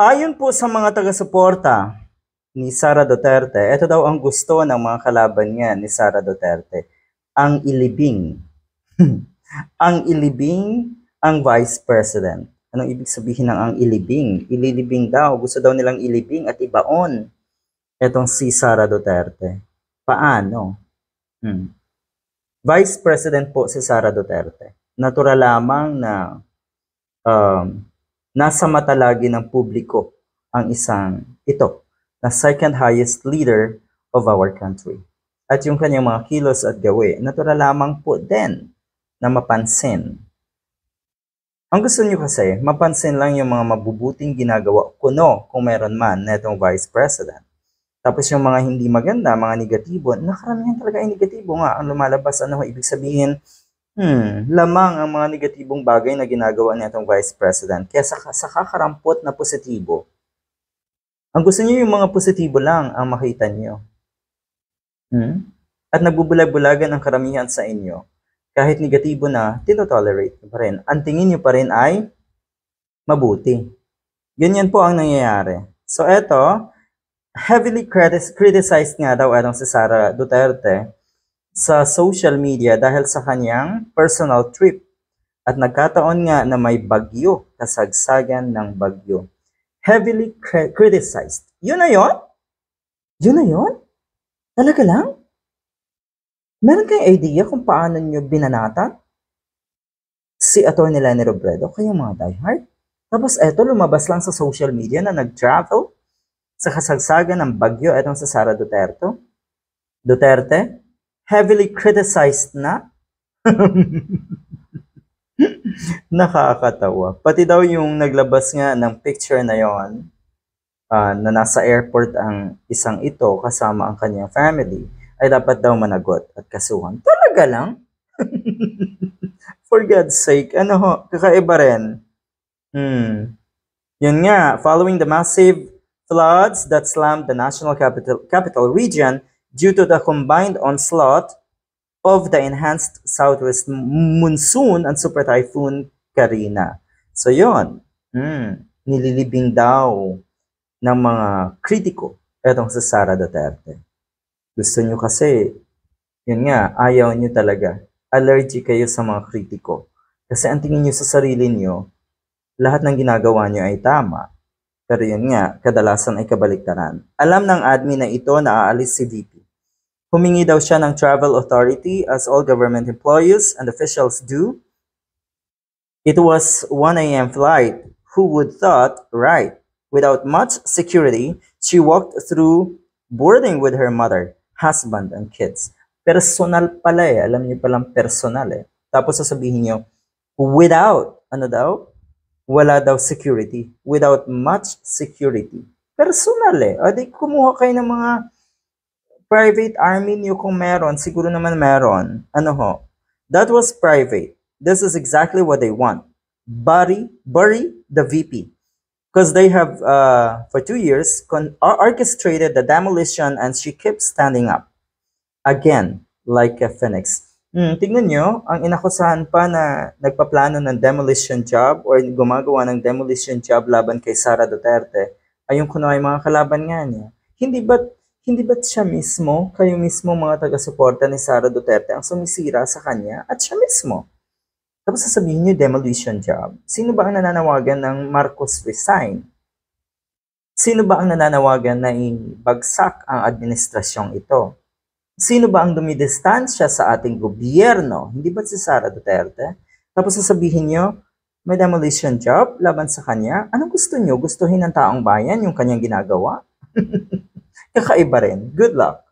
Ayon po sa mga taga-suporta ni Sara Duterte, ito daw ang gusto ng mga kalaban niya ni Sara Duterte. Ang ilibing. ang ilibing ang vice president. Anong ibig sabihin ng ang ilibing? Ililibing daw. Gusto daw nilang ilibing at ibaon etong si Sara Duterte. Paano? Hmm. Vice President po si Sara Duterte. Natural lamang na um, nasa mata lagi ng publiko ang isang ito, na second highest leader of our country. At yung kanyang mga kilos at gawi, natural lamang po din na mapansin. Ang gusto niyo kasi, mapansin lang yung mga mabubuting ginagawa kuno kung meron man na itong Vice President. Tapos yung mga hindi maganda, mga negatibo, nakaramihan talaga ay negatibo nga ang lumalabas. Ano ibig sabihin, Hmm, lamang ang mga negatibong bagay na ginagawa nitong Vice President kaysa sa kakarampot na positibo. Ang gusto niyo yung mga positibo lang ang makita niyo. Hmm? At nagbubulag-bulagan ang karamihan sa inyo. Kahit negatibo na, tinotolerate pa rin. Ang tingin niyo pa rin ay mabuti. Ganyan po ang nangyayari. So eto, heavily criticized nga daw itong si Sara Duterte sa social media dahil sa kanyang personal trip. At nagkataon nga na may bagyo, kasagsagan ng bagyo. Heavily criticized. Yun na yun? Yun na yun? Talaga lang? Meron kayong idea kung paano nyo binanatan? Si Atty. Lenny Robredo, kayong mga diehard? Tapos eto, lumabas lang sa social media na nag-travel sa kasagsagan ng bagyo etong sa Sara Duterte. Duterte, heavily criticized na. Nakakatawa. Pati daw yung naglabas nga ng picture na yon uh, na nasa airport ang isang ito kasama ang kanyang family ay dapat daw managot at kasuhan. Talaga lang? For God's sake, ano ho, kakaiba rin. Hmm. Yun nga, following the massive floods that slammed the national capital, capital region, due to the combined onslaught of the enhanced southwest monsoon and super typhoon Karina. So yon, hmm, nililibing daw ng mga kritiko etong sa Sara Duterte. Gusto nyo kasi, yun nga, ayaw nyo talaga. Allergy kayo sa mga kritiko. Kasi ang tingin nyo sa sarili nyo, lahat ng ginagawa nyo ay tama. Pero yun nga, kadalasan ay kabaliktaran. Alam ng admin na ito na aalis si VP. Humingi daw siya ng travel authority as all government employees and officials do. It was 1 a.m. flight. Who would thought, right? Without much security, she walked through boarding with her mother, husband, and kids. Personal pala eh. Alam niyo palang personal eh. Tapos sasabihin niyo, without, ano daw? Wala daw security. Without much security. Personal eh. O di kumuha kayo ng mga private army niyo kung meron, siguro naman meron. Ano ho? That was private. This is exactly what they want. Bury, bury the VP. Because they have, uh, for two years, orchestrated the demolition and she keeps standing up. Again, like a phoenix. Hmm, tignan nyo, ang inakusahan pa na nagpaplano ng demolition job or gumagawa ng demolition job laban kay Sara Duterte ay yung kuno ay mga kalaban nga niya. Hindi ba't hindi ba't siya mismo, kayo mismo mga taga-suporta ni Sara Duterte ang sumisira sa kanya at siya mismo? Tapos sasabihin niyo demolition job. Sino ba ang nananawagan ng Marcos resign? Sino ba ang nananawagan na ibagsak ang administrasyong ito? Sino ba ang dumidistansya sa ating gobyerno? Hindi ba si Sara Duterte? Tapos sasabihin niyo, may demolition job laban sa kanya. Anong gusto niyo? Gustuhin ng taong bayan yung kanyang ginagawa? kakaiba rin. Good luck!